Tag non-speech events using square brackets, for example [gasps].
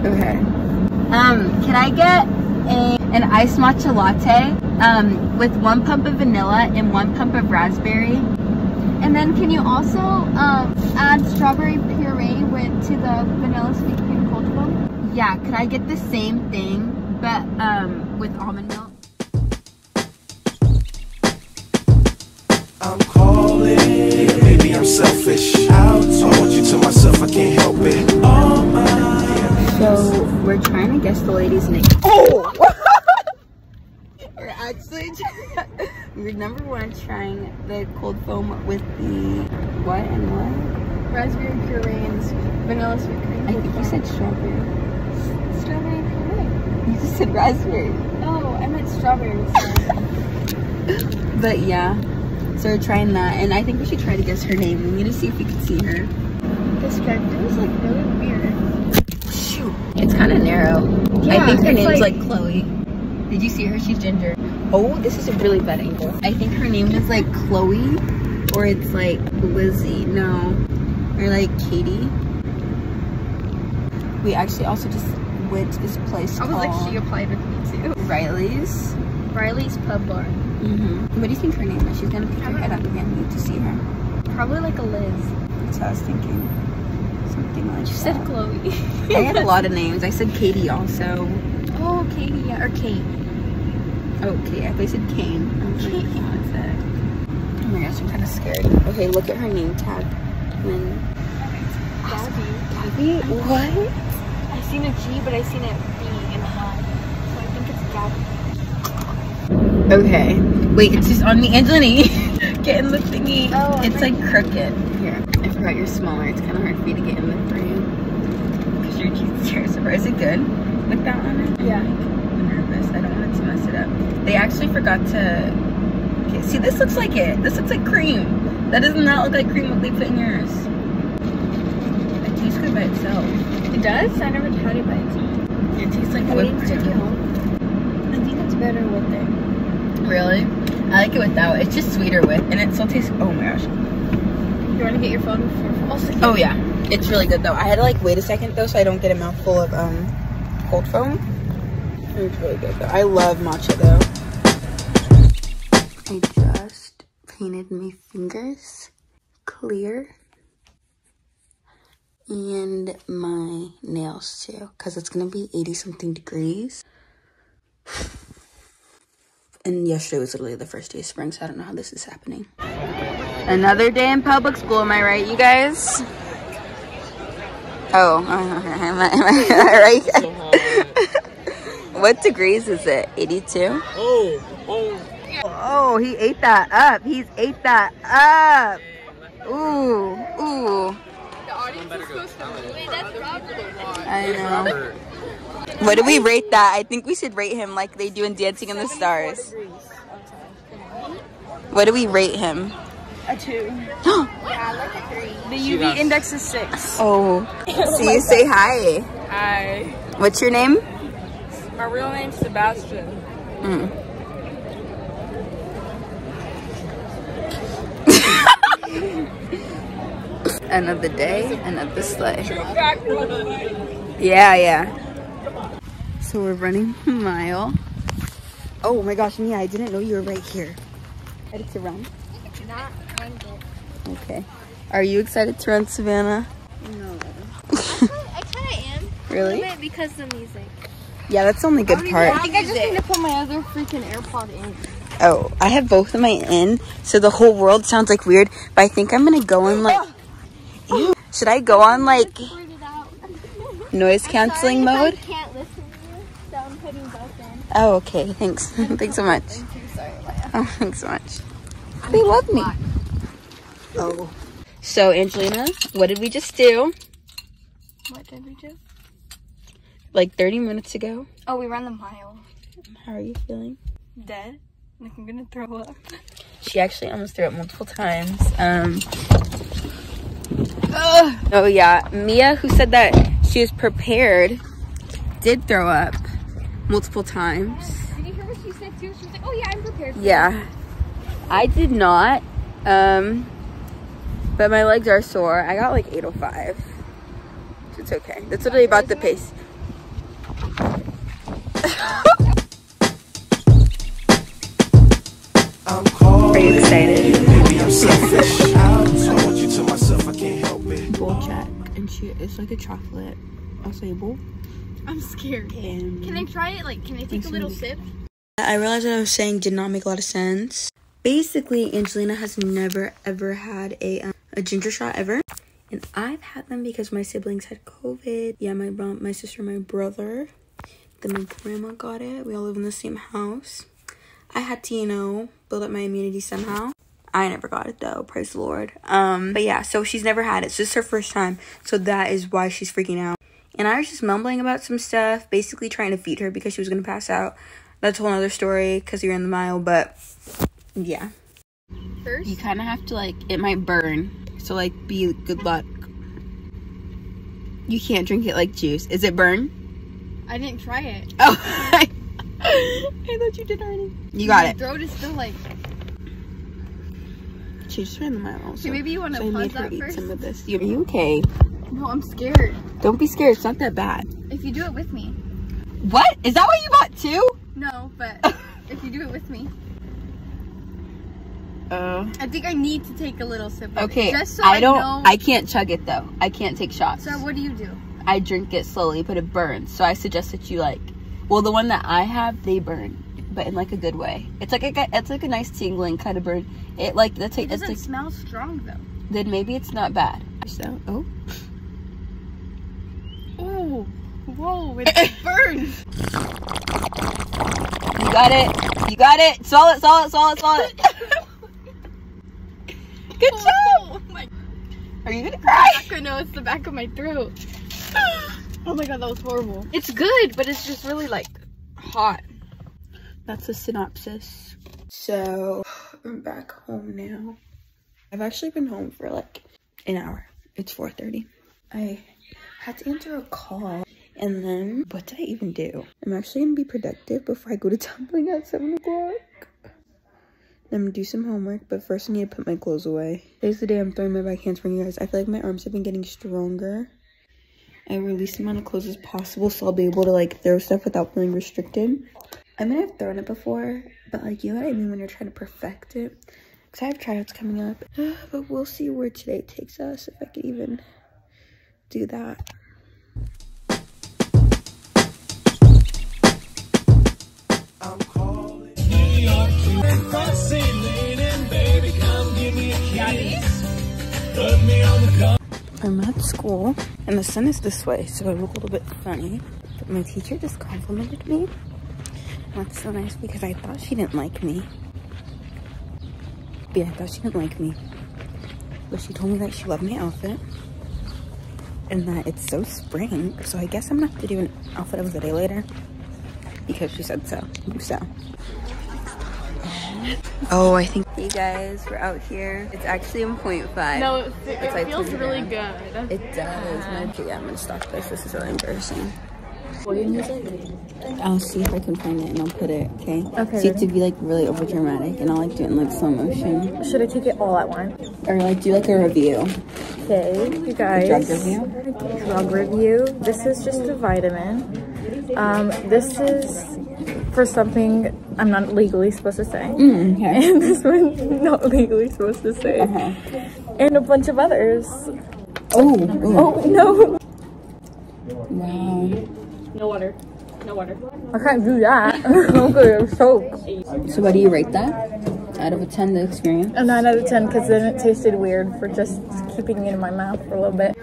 Okay. Um, can I get a an iced matcha latte um, with one pump of vanilla and one pump of raspberry? And then can you also um, add strawberry puree with to the vanilla sweet cream cold foam? Yeah, could I get the same thing but um, with almond milk? I'm calling. Maybe I'm selfish. We're trying to guess the lady's name. Oh! we're actually we're number one trying the cold foam with the what and what? Raspberry puree and vanilla sweet cream. I think you said strawberry. strawberry puree. You just said raspberry. Oh, I meant strawberry. [laughs] But yeah, so we're trying that, and I think we should try to guess her name. We need to see if we can see her. this character is like really weird. It's kind of narrow. I think her name's like- like, Chloe. Did you see her? She's ginger. Oh, this is a really bad angle. I think her name is like Chloe, or it's like Lizzie. No, or like Katie. We actually also just went to this place I was like, she applied with me too. Riley's. Riley's Pub Bar. Mm-hmm. What do you think her name is? She's gonna pick her head up again. You need to see her. Probably like a Liz. That's what I was thinking. Something like She that. said Chloe. I had a lot of names. I said Katie also. Oh, Katie, yeah, or Kate. Oh, okay, I thought you said Kane. I Kane. Oh, oh my gosh, I'm kind of scared. Okay, look at her name tag. Then Gabby. Gabby? What? I seen a G, but I seen it B in the I. So I think it's Gabby. Okay. Wait, it's just on me, Angelina. [laughs] get in the thingy. Oh, it's like crooked. Here, I forgot you're smaller. It's kind of hard for you to get in the frame. Because your jeans are [laughs] So is it good with that on it? Yeah. I'm nervous. I don't want it to mess it up. They actually forgot to. Okay, see, this looks like it. This looks like cream. That does not look like cream what they put in yours. It tastes good by itself. It does? I never had it by itself. It tastes like I whipped need to take it cream. home. I think it's better with it. Really? I like it without. It's just sweeter with, and it still tastes. Oh my gosh. You want to get your phone before falls? Oh yeah, it's really good though. I had to like wait a second though, so I don't get a mouthful of um cold foam. It's really good though. I love matcha though. I just painted my fingers clear and my nails too, cause it's gonna be 80 something degrees. And yesterday was literally the first day of spring, so I don't know how this is happening. Another day in public school, am I right, you guys? Oh, [laughs] am I, am I right? [laughs] what degrees is it? 82? Oh, oh. Oh, he ate that up. He's ate that up. Ooh, ooh. The audience is so stoned. I know. What do we rate that? I think we should rate him like they do in Dancing in the Stars. What do we rate him? A two. [gasps] The UV index is six. Oh, [laughs] see you say hi. Hi. What's your name? My real name's Sebastian. Mm. [laughs] another day, another slay. Yeah, yeah. So we're running [laughs] a mile. Oh my gosh, Mia, I didn't know you were right here. Ready to run? Not of. Okay. Are you excited to run, Savannah? No. [laughs] I kind of am. Really? Because the music. Yeah, that's the only good I part. think I just need to put my other freaking AirPod in. Oh, I have both of my in, so the whole world sounds like weird, but I think I'm gonna go on like. [gasps] Ew. Should I go on like Sort it out. [laughs] noise canceling mode? I can't listen to you, so I'm putting both in. Oh, okay. Thanks. [laughs] thanks so much. Thank you. Sorry, Leia. Oh, thanks so much. They love me. Oh. So, Angelina, what did we just do? What did we do? Like 30 minutes ago. Oh, we ran the mile. How are you feeling? Dead. Like I'm gonna throw up. She actually almost threw up multiple times. Um. ugh. Oh yeah, Mia, who said that she was prepared, did throw up multiple times. Did you hear what she said too? She was like, "Oh yeah, I'm prepared." For Yeah, I did not. Um, but my legs are sore. I got like 805. So it's okay. That's literally about the pace. are you excited? Bowl check. And she it's like a chocolate acai bowl. I'm scared. And can I try it? Like, can I take a little sip? I realized what I was saying did not make a lot of sense. Basically, Angelina has never ever had a um, a ginger shot ever, and I've had them because my siblings had COVID. Yeah, my mom, my sister, my brother. Then my grandma got it. We all live in the same house. I had to, you know, build up my immunity somehow. I never got it though, praise the Lord. Um, but yeah, so she's never had it. It's just her first time. So that is why she's freaking out. And I was just mumbling about some stuff, basically trying to feed her because she was gonna pass out. That's a whole other story because you're in the mile, but yeah. First? You kind of have to like, it might burn. So like, be good luck. You can't drink it like juice. Is it burn? I didn't try it. [laughs] Oh, I thought you did already. You got My it. throat is still like. She just ran the mile also. Okay, maybe you want to so I pause made her that eat first? some of this. You- Are you okay? No, I'm scared. Don't be scared. It's not that bad. If you do it with me. What? Is that what you bought too? No, but [laughs] if you do it with me. Oh. I think I need to take a little sip. Of Okay. It, just so I I, don't. know. I can't chug it though. I can't take shots. So what do you do? I drink it slowly, but it burns. So I suggest that you like. Well, the one that I have, they burn, but in like a good way. It's like a it's like a nice tingling kind of burn. It like that's It it's doesn't like smell strong though. then maybe it's not bad. So oh. Oh, whoa! It [laughs] burns. You got it. You got it. Swallow it. Swallow it. Swallow it. Swallow it. Good oh job. Oh my Are you gonna cry? No, it's the back of my throat. [gasps] Oh my god, that was horrible. It's good, but it's just really like hot. That's a synopsis. So [sighs] I'm back home now. I've actually been home for like an hour. It's 4:30. I had to answer a call, and then what did I even do? I'm actually gonna be productive before I go to [laughs] tumbling at seven o'clock. I'm gonna do some homework, but first I need to put my clothes away. Today's the day I'm throwing my back handspring, you guys. I feel like my arms have been getting stronger. I released the amount of clothes as possible, so I'll be able to like throw stuff without feeling restricted. I mean, I've thrown it before, but like, you know what I mean when you're trying to perfect it? Because I have tryouts coming up, [sighs] but we'll see where today takes us, if I could even do that. I'm. I'm at school, and the sun is this way, so I look a little bit funny. But my teacher just complimented me. That's so nice because I thought she didn't like me. Yeah, I thought she didn't like me. But she told me that she loved my outfit. And that it's so spring. So I guess I'm gonna have to do an outfit of the day later. Because she said so. So. Oh, I think. Hey guys, we're out here. It's actually in point five. No, it, it It's like feels really bad. good. It does. My, okay, yeah, I'm gonna stop this. This is really embarrassing. I'll see if I can find it and I'll put it, okay? Okay, See it to be like really over dramatic and I'll like do it in like slow motion. Should I take it all at once? Or like do like a review. Okay, you A guys. drug review. Drug review. This is just a vitamin. Um, this is for something I'm not legally supposed to say. Mm, okay. And [laughs] this one's not legally supposed to say. Uh-huh. And a bunch of others. Oh. Oh, no. wow. No water. No water. I can't do that. [laughs] I'm gonna choke. So what do you rate that? Out of a 10, the experience? A 9 out of 10 because then it tasted weird for just keeping it in my mouth for a little bit.